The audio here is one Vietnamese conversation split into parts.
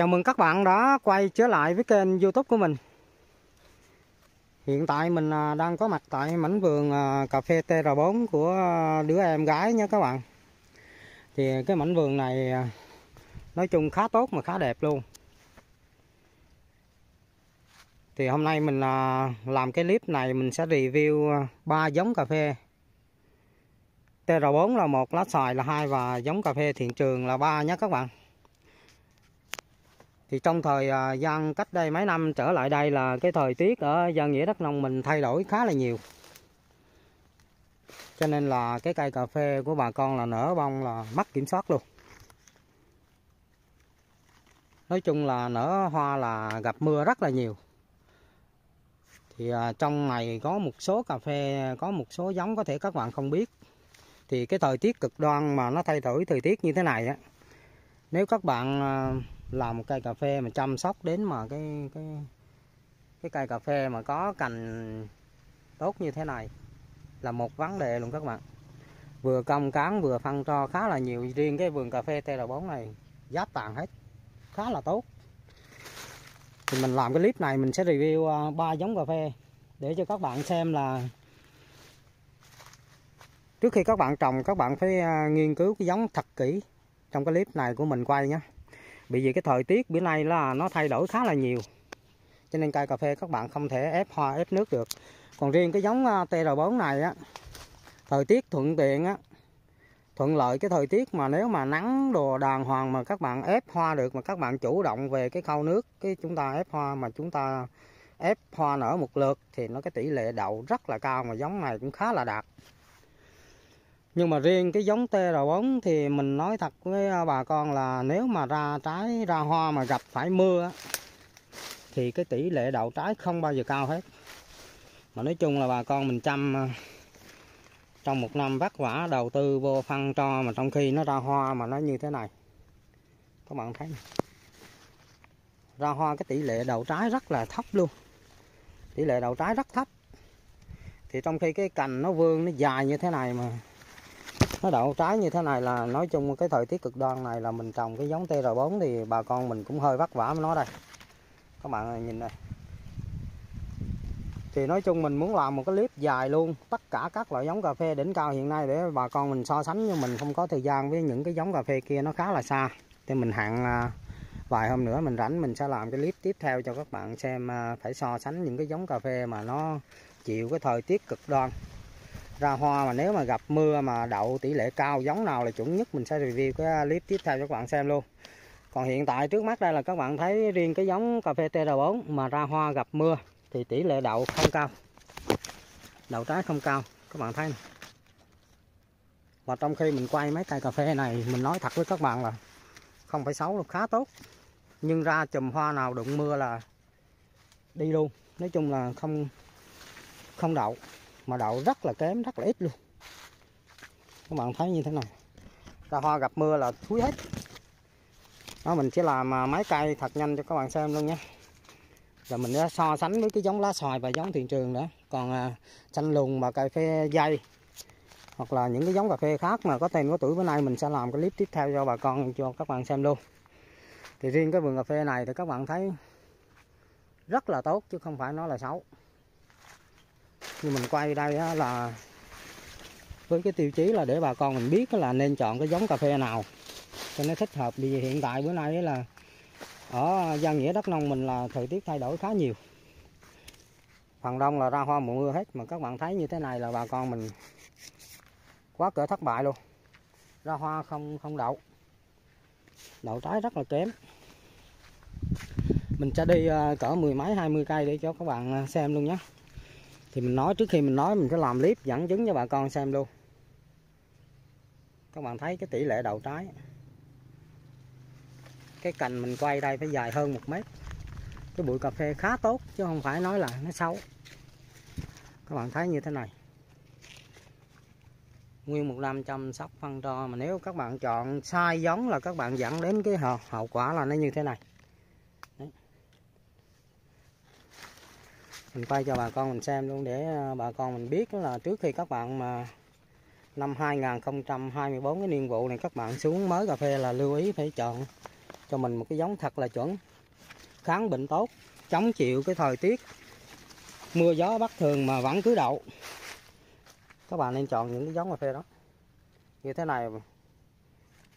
Chào mừng các bạn đã quay trở lại với kênh youtube của mình. Hiện tại mình à, đang có mặt tại mảnh vườn à, cà phê TR4 của à, đứa em gái nhé các bạn. Thì cái mảnh vườn này nói chung khá tốt mà khá đẹp luôn. Thì hôm nay mình làm cái clip này mình sẽ review ba giống cà phê. TR4 là một lá xoài là hai và giống cà phê thiện trường là ba nhé các bạn thì trong thời à, gian cách đây mấy năm trở lại đây là cái thời tiết ở dân nghĩa đất nông mình thay đổi khá là nhiều. Cho nên là cái cây cà phê của bà con là nở bông là mất kiểm soát luôn. Nói chung là nở hoa là gặp mưa rất là nhiều. Thì à, trong này có một số cà phê, có một số giống có thể các bạn không biết. Thì cái thời tiết cực đoan mà nó thay đổi thời tiết như thế này á, nếu các bạn à, làm một cây cà phê mà chăm sóc đến mà cái cái cái cây cà phê mà có cành tốt như thế này là một vấn đề luôn các bạn. Vừa công cán vừa phân cho khá là nhiều. Riêng cái vườn cà phê TL4 này giáp tàn hết. Khá là tốt. Thì mình làm cái clip này, mình sẽ review à, ba giống cà phê để cho các bạn xem là trước khi các bạn trồng, các bạn phải à, nghiên cứu cái giống thật kỹ trong cái clip này của mình quay nhé bởi vì cái thời tiết bữa nay là nó thay đổi khá là nhiều. Cho nên cây cà phê các bạn không thể ép hoa, ép nước được. Còn riêng cái giống à, TR4 này á, thời tiết thuận tiện á, thuận lợi cái thời tiết mà nếu mà nắng đồ đàng hoàng mà các bạn ép hoa được, mà các bạn chủ động về cái khâu nước, cái chúng ta ép hoa mà chúng ta ép hoa nở một lượt thì nó cái tỷ lệ đậu rất là cao mà giống này cũng khá là đạt nhưng mà riêng cái giống TR4 thì mình nói thật với à, bà con là nếu mà ra trái, ra hoa mà gặp phải mưa thì cái tỷ lệ đậu trái không bao giờ cao hết. Mà nói chung là bà con mình chăm à, trong một năm vất vả, đầu tư vô phân cho mà trong khi nó ra hoa mà nó như thế này. Các bạn thấy ra hoa cái tỷ lệ đậu trái rất là thấp luôn. Tỷ lệ đậu trái rất thấp. Thì trong khi cái cành nó vươn, nó dài như thế này mà nó đậu trái như thế này là nói chung cái thời tiết cực đoan này là mình trồng cái giống TR4 thì bà con mình cũng hơi vất vả với nó đây. Các bạn nhìn này. Thì nói chung mình muốn làm một cái clip dài luôn, tất cả các loại giống cà phê đỉnh cao hiện nay để bà con mình so sánh nhưng mình không có thời gian với những cái giống cà phê kia nó khá là xa. Thì mình hạn à, vài hôm nữa mình rảnh mình sẽ làm cái clip tiếp theo cho các bạn xem à, phải so sánh những cái giống cà phê mà nó chịu cái thời tiết cực đoan ra hoa mà nếu mà gặp mưa mà đậu tỷ lệ cao giống nào là chuẩn nhất, mình sẽ review cái clip tiếp theo cho các bạn xem luôn. Còn hiện tại trước mắt đây là các bạn thấy riêng cái giống cà phê TR4 mà ra hoa gặp mưa thì tỷ lệ đậu không cao. Đậu trái không cao, các bạn thấy này. và trong khi mình quay mấy cây cà phê này, mình nói thật với các bạn là không phải xấu đâu, khá tốt. Nhưng ra chùm hoa nào đụng mưa là đi luôn. Nói chung là không không đậu mà đậu rất là kém rất là ít luôn. Các bạn thấy như thế này. Ra hoa gặp mưa là thúi hết. Đó mình sẽ làm à, máy cây thật nhanh cho các bạn xem luôn nhé. Rồi mình sẽ so sánh với cái giống lá xoài và giống thị trường nữa. Còn à, xanh lùn và cà phê dây hoặc là những cái giống cà phê khác mà có tên có tuổi bữa nay mình sẽ làm cái clip tiếp theo cho bà con cho các bạn xem luôn. Thì riêng cái vườn cà phê này thì các bạn thấy rất là tốt chứ không phải nó là xấu nhưng mình quay đây là với cái tiêu chí là để bà con mình biết là nên chọn cái giống cà phê nào cho nó thích hợp. Vì hiện tại bữa nay là ở gian nghĩa đất nông mình là thời tiết thay đổi khá nhiều. Phần đông là ra hoa mùa mưa hết, mà các bạn thấy như thế này là bà con mình quá cỡ thất bại luôn. Ra hoa không không đậu. Đậu trái rất là kém. Mình sẽ đi ờ, cỡ mười mấy, hai mươi cây để cho các bạn ờ, xem luôn nhé thì mình nói, trước khi mình nói, mình sẽ làm clip dẫn chứng cho bà con xem luôn. Các bạn thấy cái tỷ lệ đầu trái. Cái cành mình quay đây phải dài hơn một mét. Cái bụi cà phê khá tốt, chứ không phải nói là nó xấu. Các bạn thấy như thế này. Nguyên một năm chăm sóc phân cho, mà nếu các bạn chọn sai giống là các bạn dẫn đến cái hậu quả là nó như thế này. Mình quay cho bà con mình xem luôn để ờ, bà con mình biết là trước khi các bạn mà năm 2024 cái niên vụ này, các bạn xuống mới cà phê là lưu ý phải chọn cho mình một cái giống thật là chuẩn, kháng bệnh tốt, chống chịu cái thời tiết, mưa gió bất thường mà vẫn cứ đậu. Các bạn nên chọn những cái giống cà phê đó. Như thế này,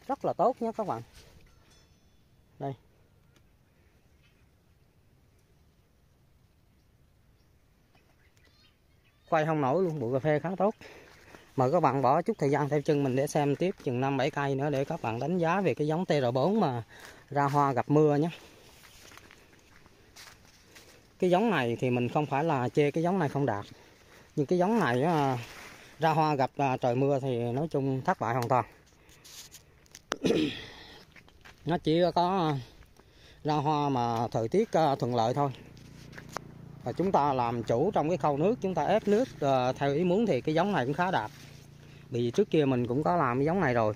rất là tốt nhé các bạn. Đây. Quay không nổi luôn, bụi cà phê khá tốt. Mời các bạn bỏ chút thời gian theo chân mình để xem tiếp chừng năm bảy cây nữa để các bạn đánh giá về cái giống TR4 mà ra hoa gặp mưa nhé. Cái giống này thì mình không phải là chê cái giống này không đạt. Nhưng cái giống này ra hoa gặp à, trời mưa thì nói chung thất bại hoàn toàn. Nó chỉ có ra hoa mà thời tiết à, thuận lợi thôi và chúng ta làm chủ trong cái khâu nước chúng ta ép nước uh, theo ý muốn thì cái giống này cũng khá đạt vì trước kia mình cũng có làm cái giống này rồi.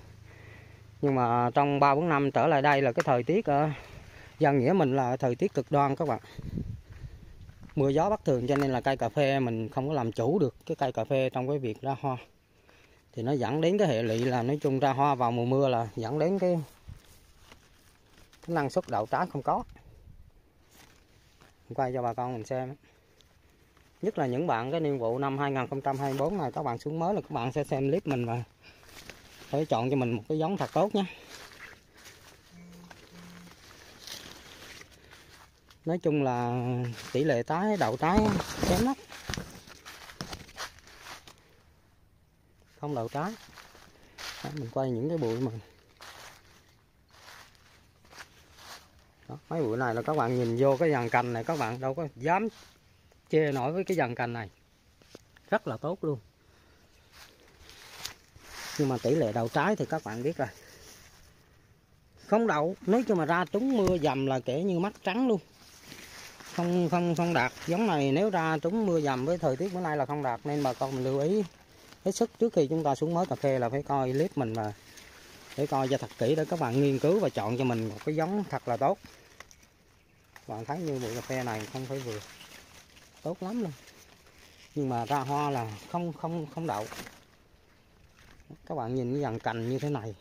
Nhưng mà trong ba bốn năm trở lại đây là cái thời tiết uh, dân nghĩa mình là thời tiết cực đoan các bạn. Mưa gió bất thường cho nên là cây cà phê mình không có làm chủ được cái cây cà phê trong cái việc ra hoa. Thì nó dẫn đến cái hệ lụy là nói chung ra hoa vào mùa mưa là dẫn đến cái, cái năng suất đậu trái không có quay cho bà con mình xem. Nhất là những bạn cái niên vụ năm 2024 này các bạn xuống mới là các bạn sẽ xem clip mình và phải chọn cho mình một cái giống thật tốt nhé. Nói chung là tỷ lệ tái đậu tái kém lắm. Không đậu trái Đó, mình quay những cái bụi mà Đó, mấy bụi này là các bạn nhìn vô cái dàn cành này các bạn đâu có dám chê nổi với cái dàn cành này. Rất là tốt luôn. Nhưng mà tỷ lệ đậu trái thì các bạn biết rồi. Không đậu nếu như mà ra trúng mưa dầm là kể như mắt trắng luôn. Không không không đạt. Giống này nếu ra trúng mưa dầm với thời tiết bữa nay là không đạt nên bà con mình lưu ý hết sức trước khi chúng ta xuống mới cà phê là phải coi clip mình mà để coi cho thật kỹ để các bạn nghiên cứu và chọn cho mình một cái giống thật là tốt bạn thấy như bụi cà phê này không phải vừa tốt lắm luôn. Nhưng mà ra hoa là không không không đậu. Các bạn nhìn cái dàn cành như thế này.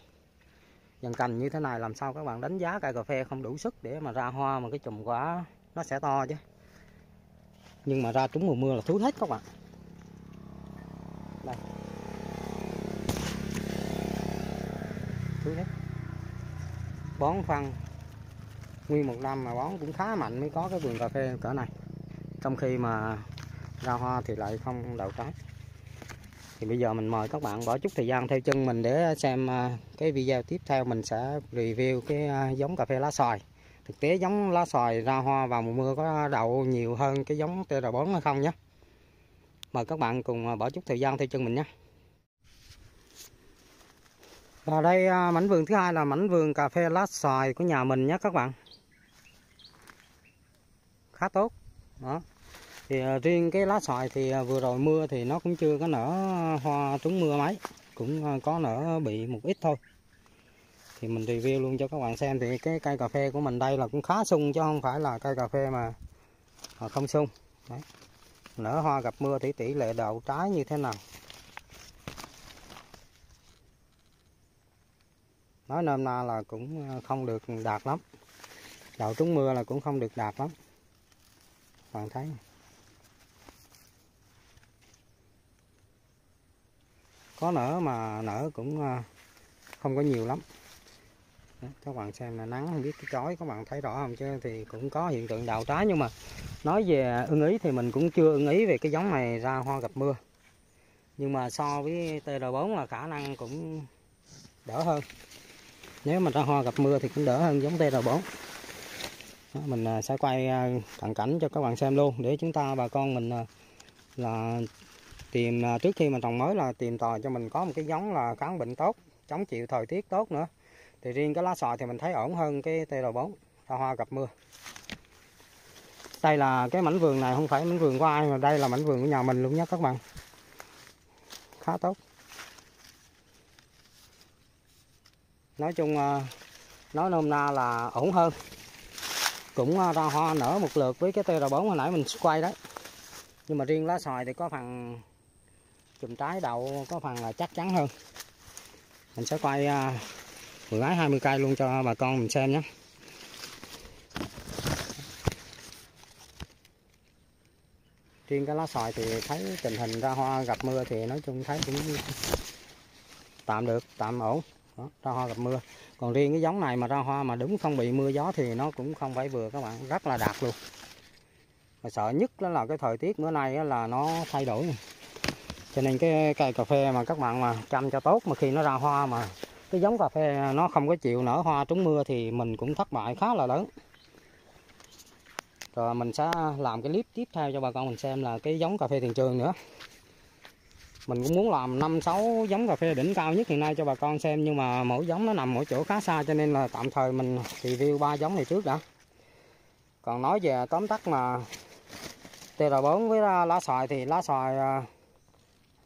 Dàn cành như thế này làm sao các bạn đánh giá cây cà phê không đủ sức để mà ra hoa mà cái chùm quả nó sẽ to chứ? Nhưng mà ra trúng mùa mưa là thú hết các bạn. Đây. Thú hết. Bón phân nguyên một năm mà bón cũng khá mạnh mới có cái vườn cà phê cỡ này. Trong khi mà ra hoa thì lại không đậu trái. Thì bây giờ mình mời các bạn bỏ chút thời gian theo chân mình để xem à, cái video tiếp theo mình sẽ review cái à, giống cà phê lá xoài. Thực tế giống lá xoài ra hoa vào mùa mưa có đậu nhiều hơn cái giống TR4 hay không nhé. Mời các bạn cùng à, bỏ chút thời gian theo chân mình nhé. Và đây mảnh vườn thứ hai là mảnh vườn cà phê lá xoài của nhà mình nhé các bạn khá tốt. Đó. Thì ờ, riêng cái lá xoài thì ờ, vừa rồi mưa thì nó cũng chưa có nở hoa trúng mưa mấy, cũng ờ, có nở bị một ít thôi. Thì mình review luôn cho các bạn xem. Thì cái cây cà phê của mình đây là cũng khá sung chứ không phải là cây cà phê mà không sung. Đấy. nở hoa gặp mưa thì tỷ lệ đậu trái như thế nào? Nói nôm na là cũng không được đạt lắm. Đậu trúng mưa là cũng không được đạt lắm bạn thấy có nở mà nở cũng ờ, không có nhiều lắm. Các bạn xem là nắng không biết cái chói, các bạn thấy rõ không? Chứ thì cũng có hiện tượng đào trái, nhưng mà nói về ưng ý thì mình cũng chưa ưng ý về cái giống này ra hoa gặp mưa. Nhưng mà so với TR4 là khả năng cũng đỡ hơn. Nếu mà ra hoa gặp mưa thì cũng đỡ hơn giống TR4 mình à, sẽ quay à, cận cảnh cho các bạn xem luôn để chúng ta, bà con mình à, là tìm trước khi mà trồng mới là tìm tòi cho mình có một cái giống là kháng bệnh tốt, chống chịu thời tiết tốt nữa. Thì riêng cái lá xoài thì mình thấy ổn hơn cái TL4 ra hoa gặp mưa. Đây là cái mảnh vườn này, không phải mảnh vườn của ai mà đây là mảnh vườn của nhà mình luôn nhé các bạn. Khá tốt. Nói chung nói nôm na là ổn hơn cũng ờ, ra hoa nở một lượt với cái tr bốn hồi nãy mình quay đấy nhưng mà riêng lá xoài thì có phần chùm trái đậu, có phần là chắc chắn hơn. Mình sẽ quay ờ, mười gái hai mươi cây luôn cho bà con mình xem nhé. Riêng cái lá xoài thì thấy tình hình ra hoa gặp mưa thì nói chung thấy cũng tạm được, tạm ổn đó, ra hoa gặp mưa. Còn riêng cái giống này mà ra hoa mà đúng không bị mưa gió thì nó cũng không phải vừa các bạn. Rất là đạt luôn. Mà sợ nhất đó là cái thời tiết bữa nay là nó thay đổi cho nên cái cây cà phê mà các bạn mà chăm cho tốt mà khi nó ra hoa mà cái giống cà phê nó không có chịu nở hoa trúng mưa thì mình cũng thất bại khá là lớn. Rồi mình sẽ làm cái clip tiếp theo cho bà con mình xem là cái giống cà phê thị trường nữa mình cũng muốn làm năm sáu giống cà phê đỉnh cao nhất hiện nay cho bà con xem nhưng mà mỗi giống nó nằm mỗi chỗ khá xa cho nên là tạm thời mình review ba giống này trước đã. Còn nói về tóm tắt mà TR4 với lá xoài thì lá xoài à,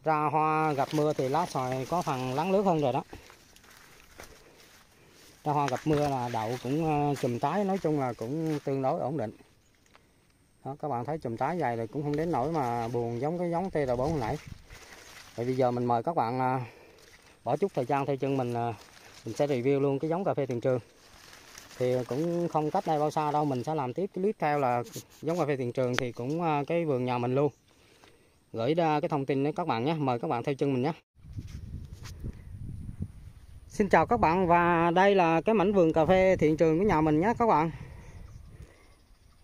ra hoa gặp mưa thì lá xoài có phần lắng nước hơn rồi đó. Ra hoa gặp mưa là đậu cũng à, chùm tái nói chung là cũng tương đối ổn định. Đó, các bạn thấy chùm tái dày rồi cũng không đến nỗi mà buồn giống cái giống TR4 hồi nãy thì bây giờ mình mời các bạn à, bỏ chút thời gian theo chân mình à, mình sẽ review luôn cái giống cà phê tiền trường. Thì cũng không cách đây bao xa đâu, mình sẽ làm tiếp cái clip theo là giống cà phê tiền trường thì cũng à, cái vườn nhà mình luôn. Gửi ra cái thông tin đến các bạn nhé, mời các bạn theo chân mình nhé. Xin chào các bạn và đây là cái mảnh vườn cà phê thiện trường của nhà mình nhé các bạn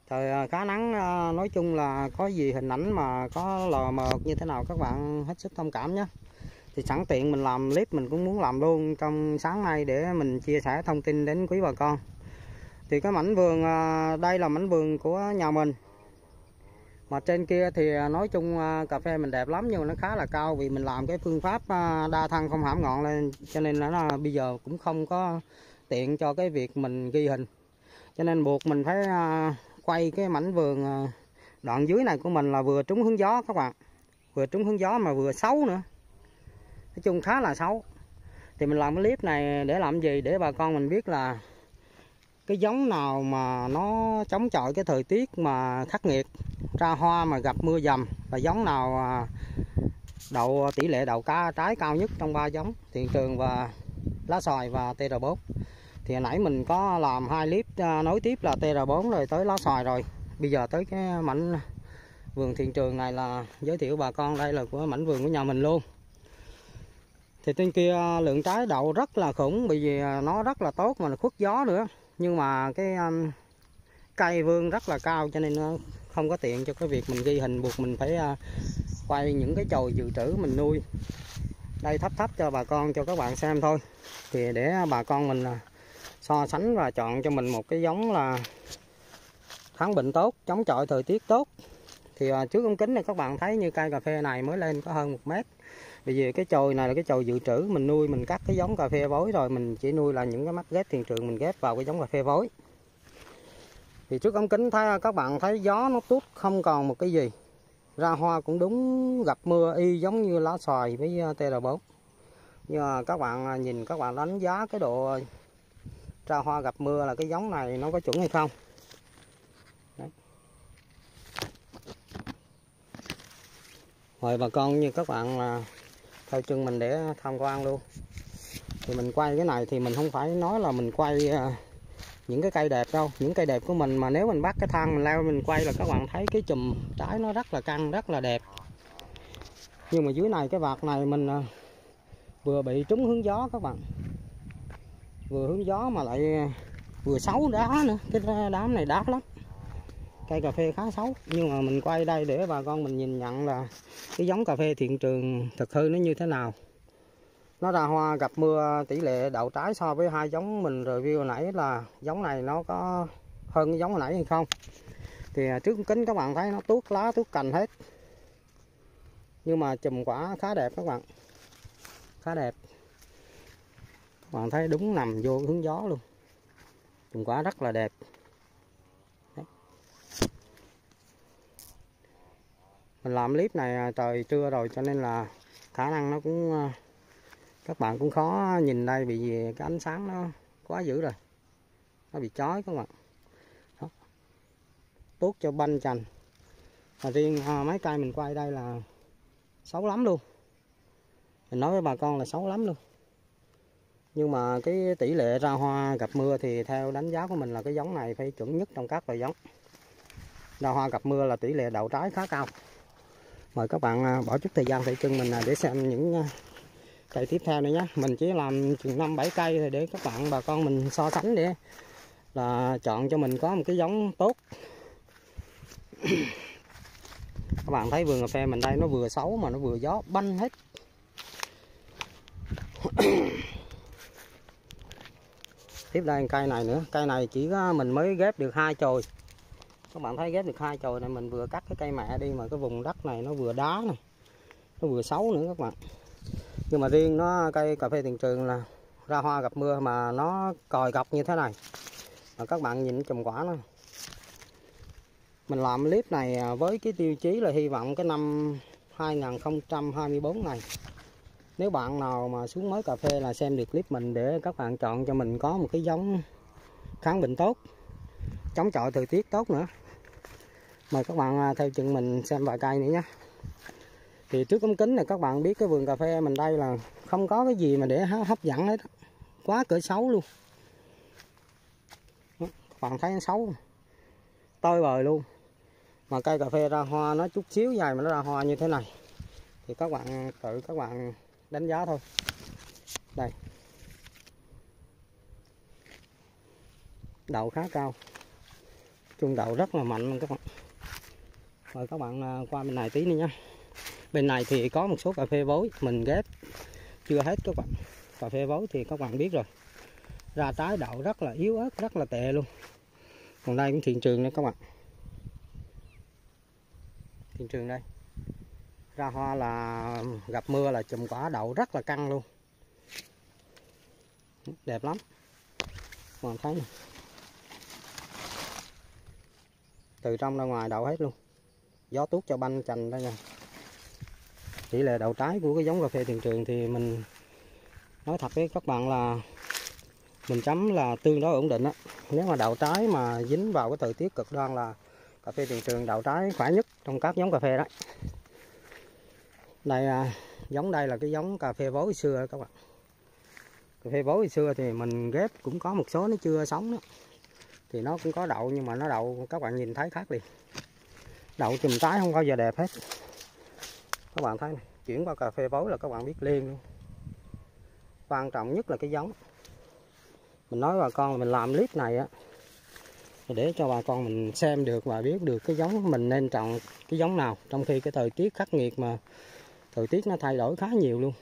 trời à, khá nắng à, nói chung là có gì hình ảnh mà có lò mờ như thế nào các bạn hết sức thông cảm nhé. Thì sẵn tiện mình làm clip mình cũng muốn làm luôn trong sáng nay để mình chia sẻ thông tin đến quý bà con. Thì cái mảnh vườn à, đây là mảnh vườn của nhà mình. Mà trên kia thì nói chung cà phê mình đẹp lắm nhưng mà nó khá là cao vì mình làm cái phương pháp đa thân không hãm ngọn lên, cho nên là bây giờ cũng không có tiện cho cái việc mình ghi hình. Cho nên buộc mình phải quay cái mảnh vườn ờ, đoạn dưới này của mình là vừa trúng hướng gió các bạn. Vừa trúng hướng gió mà vừa xấu nữa. Nói chung khá là xấu. Thì mình làm cái clip này để làm gì? Để bà con mình biết là cái giống nào mà nó chống chọi cái thời tiết mà khắc nghiệt, ra hoa mà gặp mưa dầm, và giống nào à, đậu à, tỷ lệ đậu cá trái cao nhất trong ba giống thị trường và lá xoài và TR4 thì hồi nãy mình có làm hai clip à, nối tiếp là TR4 rồi tới lá xoài rồi. Bây giờ tới cái mảnh vườn thiện trường này là giới thiệu bà con đây là của mảnh vườn của nhà mình luôn. Thì trên kia lượng trái đậu rất là khủng bởi vì nó rất là tốt mà nó khuất gió nữa. Nhưng mà cái um, cây vườn rất là cao cho nên nó không có tiện cho cái việc mình ghi hình buộc mình phải uh, quay những cái chồi dự trữ mình nuôi. Đây thấp thấp cho bà con cho các bạn xem thôi. Thì để bà con mình uh, so sánh và chọn cho mình một cái giống là kháng bệnh tốt chống chọi thời tiết tốt. Thì à, trước ống kính này các bạn thấy như cây cà phê này mới lên có hơn một mét. Bởi vì cái chồi này là cái chồi dự trữ mình nuôi mình cắt cái giống cà phê vối rồi mình chỉ nuôi là những cái mắt ghép thiền trường mình ghép vào cái giống cà phê vối. Thì trước ống kính thấy à, các bạn thấy gió nó tút không còn một cái gì. Ra hoa cũng đúng gặp mưa y giống như lá xoài với à, TR4 nhưng mà các bạn à, nhìn các bạn đánh giá cái độ ra hoa gặp mưa là cái giống này nó có chuẩn hay không? Đấy. mời bà con như các bạn là theo chân mình để tham quan luôn. Thì mình quay cái này thì mình không phải nói là mình quay à, những cái cây đẹp đâu. Những cây đẹp của mình mà nếu mình bắt cái thang mình leo mình quay là các bạn thấy cái chùm trái nó rất là căng, rất là đẹp. Nhưng mà dưới này cái vạt này mình à, vừa bị trúng hướng gió các bạn vừa hướng gió mà lại vừa xấu đá nữa. Cái đám này đá lắm. Cây cà phê khá xấu. Nhưng mà mình quay đây để bà con mình nhìn nhận là cái giống cà phê thiện trường thực hư nó như thế nào. Nó ra hoa, gặp mưa, tỷ lệ đậu trái so với hai giống mình review nãy là giống này nó có hơn cái giống hồi nãy hay không. Thì à, trước kính các bạn thấy nó tuốt lá, tuốt cành hết. Nhưng mà chùm quả khá đẹp các bạn. Khá đẹp bạn thấy đúng nằm vô hướng gió luôn. Trùng quả rất là đẹp. Đấy. mình làm clip này à, trời trưa rồi cho nên là khả năng nó cũng à, các bạn cũng khó nhìn đây vì cái ánh sáng nó quá dữ rồi. Nó bị chói các bạn. Đó. tốt cho banh chành. Và riêng à, mấy cây mình quay đây là xấu lắm luôn. Mình nói với bà con là xấu lắm luôn nhưng mà cái tỷ lệ ra hoa gặp mưa thì theo đánh giá của mình là cái giống này phải chuẩn nhất trong các loại giống. Ra hoa gặp mưa là tỷ lệ đậu trái khá cao. Mời các bạn à, bỏ chút thời gian thị chân mình à, để xem những à, cây tiếp theo này nhé. Mình chỉ làm chừng năm bảy cây thôi để các bạn, bà con mình so sánh để là chọn cho mình có một cái giống tốt. Các bạn thấy vườn cà phê mình đây nó vừa xấu mà nó vừa gió, banh hết. tiếp đây cây này nữa. Cây này chỉ có mình mới ghép được hai chồi. Các bạn thấy ghép được hai chồi này, mình vừa cắt cái cây mẹ đi mà cái vùng đất này nó vừa đá này, nó vừa xấu nữa các bạn. Nhưng mà riêng nó, cây cà phê tiền trường là ra hoa gặp mưa mà nó còi gọc như thế này. Mà các bạn nhìn chùm quả nó. Mình làm clip này với cái tiêu chí là hy vọng cái năm 2024 này nếu bạn nào mà xuống mới cà phê là xem được clip mình để các bạn chọn cho mình có một cái giống kháng bệnh tốt, chống chọi thời tiết tốt nữa. Mời các bạn à, theo chân mình xem vài cây nữa nhé. Thì trước ống kính này, các bạn biết cái vườn cà phê mình đây là không có cái gì mà để hấp dẫn hết quá cỡ xấu luôn. Các bạn thấy nó xấu tơi bời luôn. Mà cây cà phê ra hoa nó chút xíu dài mà nó ra hoa như thế này. Thì các bạn à, tự các bạn đánh giá thôi. Đây. Đậu khá cao. Chung đậu rất là mạnh các bạn. Rồi các bạn à, qua bên này tí nữa nha bên này thì có một số cà phê vối mình ghép. Chưa hết các bạn. Cà phê vối thì các bạn biết rồi. Ra trái đậu rất là yếu ớt, rất là tệ luôn. Còn đây cũng thiện trường đây các bạn. Thiện trường đây ra hoa là gặp mưa là chùm quả đậu rất là căng luôn. Đẹp lắm. Còn thấy này. từ trong ra ngoài đậu hết luôn. Gió tuốt cho banh chành đây nha chỉ là đậu trái của cái giống cà phê tiền trường thì mình nói thật với các bạn là mình chấm là tương đối ổn định á. Nếu mà đậu trái mà dính vào cái thời tiết cực đoan là cà phê tiền trường đậu trái khỏe nhất trong các giống cà phê đấy đây à, giống đây là cái giống cà phê vối xưa các bạn. Cà phê vối xưa thì mình ghép cũng có một số nó chưa sống đó. Thì nó cũng có đậu nhưng mà nó đậu các bạn nhìn thấy khác liền đậu chùm trái không bao giờ đẹp hết. Các bạn thấy này, chuyển qua cà phê vối là các bạn biết liền luôn. Quan trọng nhất là cái giống. Mình nói bà con mình làm clip này á để cho bà con mình xem được và biết được cái giống mình nên trồng cái giống nào trong khi cái thời tiết khắc nghiệt mà thời tiết nó thay đổi khá nhiều luôn.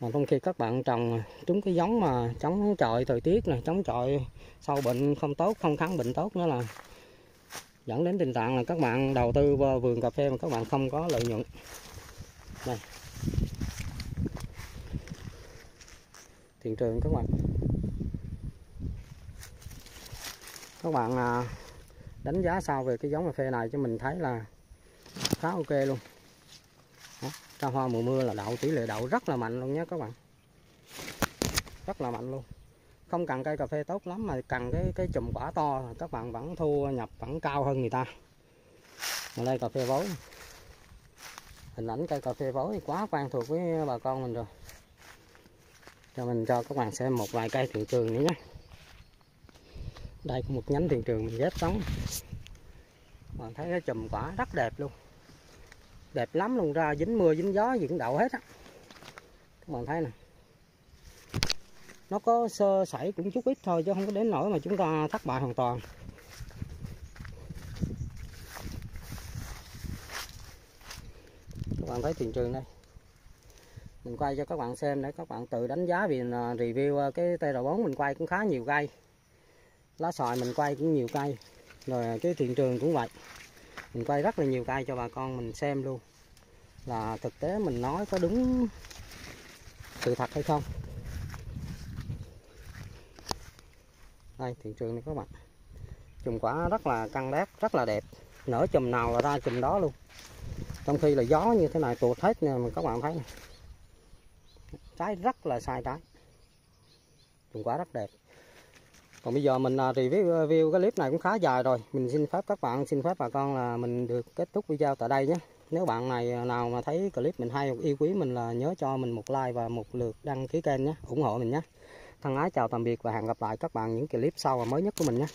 Mà trong khi các bạn trồng trúng cái giống mà chống chọi thời tiết này, chống chọi sâu bệnh không tốt, không kháng bệnh tốt nữa là dẫn đến tình trạng là các bạn đầu tư vào vườn cà phê mà các bạn không có lợi nhuận. Đây. Thị trường các bạn. Các bạn à, đánh giá sao về cái giống cà phê này cho mình thấy là khá ok luôn ra hoa mùa mưa là đậu, tỷ lệ đậu rất là mạnh luôn nhé các bạn. Rất là mạnh luôn. Không cần cây cà phê tốt lắm mà cần cái cái chùm quả to các bạn vẫn thu nhập vẫn cao hơn người ta. Mà đây cà phê vối hình ảnh cây cà phê vối quá quen thuộc với bà con mình rồi. Cho mình cho các bạn xem một vài cây thị trường nữa nhé. Đây có một nhánh thị trường mình ghép sống. Bạn thấy cái chùm quả rất đẹp luôn đẹp lắm luôn, ra dính mưa, dính gió gì cũng đậu hết á. Các bạn thấy nè. Nó có sơ sẩy cũng chút ít thôi chứ không có đến nỗi mà chúng ta thất bại hoàn toàn. Các bạn thấy tiền trường đây. Mình quay cho các bạn xem để các bạn tự đánh giá vì à, review à, cái TR4 mình quay cũng khá nhiều cây. Lá xoài mình quay cũng nhiều cây. Rồi à, cái thị trường cũng vậy mình quay rất là nhiều cây cho bà con mình xem luôn. Là thực tế mình nói có đúng sự thật hay không? Đây, thị trường này các bạn. Chùm quả rất là căng đét, rất là đẹp. Nở chùm nào là ra chùm đó luôn. Trong khi là gió như thế này tuột hết nè, mà các bạn thấy này trái rất là sai trái. Chùm quả rất đẹp còn bây giờ mình à, review, ờ, review cái clip này cũng khá dài rồi. Mình xin phép các bạn xin phép bà con là mình được kết thúc video tại đây nhé. Nếu bạn này à, nào mà thấy clip mình hay yêu quý mình là nhớ cho mình một like và một lượt đăng ký kênh nhé ủng hộ mình nhé. Thân ái chào tạm biệt và hẹn gặp lại các bạn những clip sau và mới nhất của mình nhé.